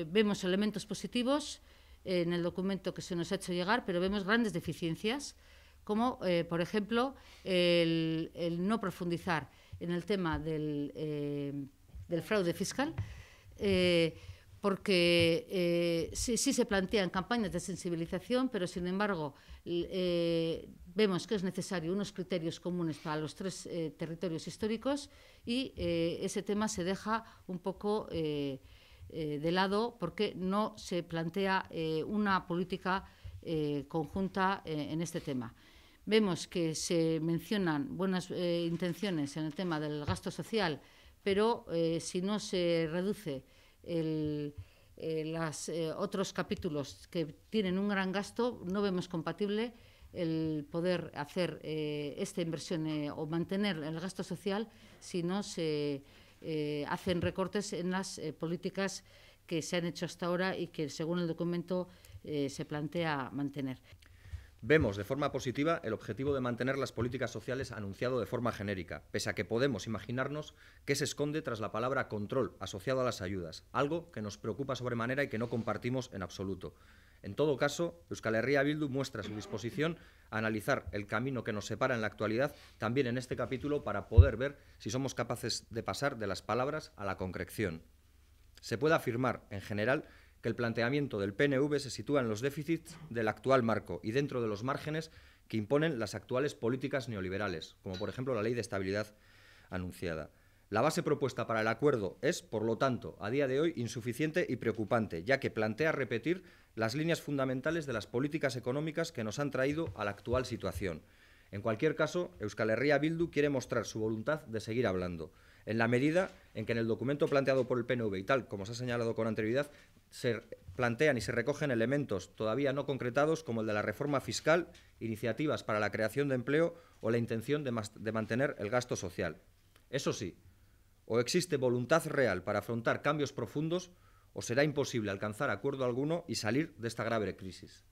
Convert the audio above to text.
eh, vemos elementos positivos en el documento que se nos ha hecho llegar, pero vemos grandes deficiencias, como, eh, por ejemplo, el, no profundizar en el tema del, del fraude fiscal porque eh, sí, se plantean campañas de sensibilización, pero sin embargo eh, vemos que es necesario unos criterios comunes para los tres eh, territorios históricos y ese tema se deja un poco de lado porque no se plantea una política conjunta en este tema. Vemos que se mencionan buenas intenciones en el tema del gasto social, pero si no se reduce los eh, otros capítulos que tienen un gran gasto, no vemos compatible el poder hacer eh, esta inversión eh, o mantener el gasto social si no se hacen recortes en las políticas que se han hecho hasta ahora y que, según el documento, se plantea mantener. Vemos de forma positiva el objetivo de mantener las políticas sociales anunciado de forma genérica, pese a que podemos imaginarnos qué se esconde tras la palabra control asociado a las ayudas, algo que nos preocupa sobremanera y que no compartimos en absoluto. En todo caso, Euskal Herria Bildu muestra su disposición a analizar el camino que nos separa en la actualidad, también en este capítulo, para poder ver si somos capaces de pasar de las palabras a la concreción. Se puede afirmar, en general, que el planteamiento del PNV se sitúa en los déficits del actual marco y dentro de los márgenes que imponen las actuales políticas neoliberales, como por ejemplo la ley de estabilidad anunciada. La base propuesta para el acuerdo es, por lo tanto, a día de hoy insuficiente y preocupante, ya que plantea repetir las líneas fundamentales de las políticas económicas que nos han traído a la actual situación. En cualquier caso, Euskal Herria Bildu quiere mostrar su voluntad de seguir hablando, en la medida en que en el documento planteado por el PNV y tal como se ha señalado con anterioridad, se plantean y se recogen elementos todavía no concretados como el de la reforma fiscal, iniciativas para la creación de empleo o la intención de, mantener el gasto social. Eso sí, o existe voluntad real para afrontar cambios profundos o será imposible alcanzar acuerdo alguno y salir de esta grave crisis.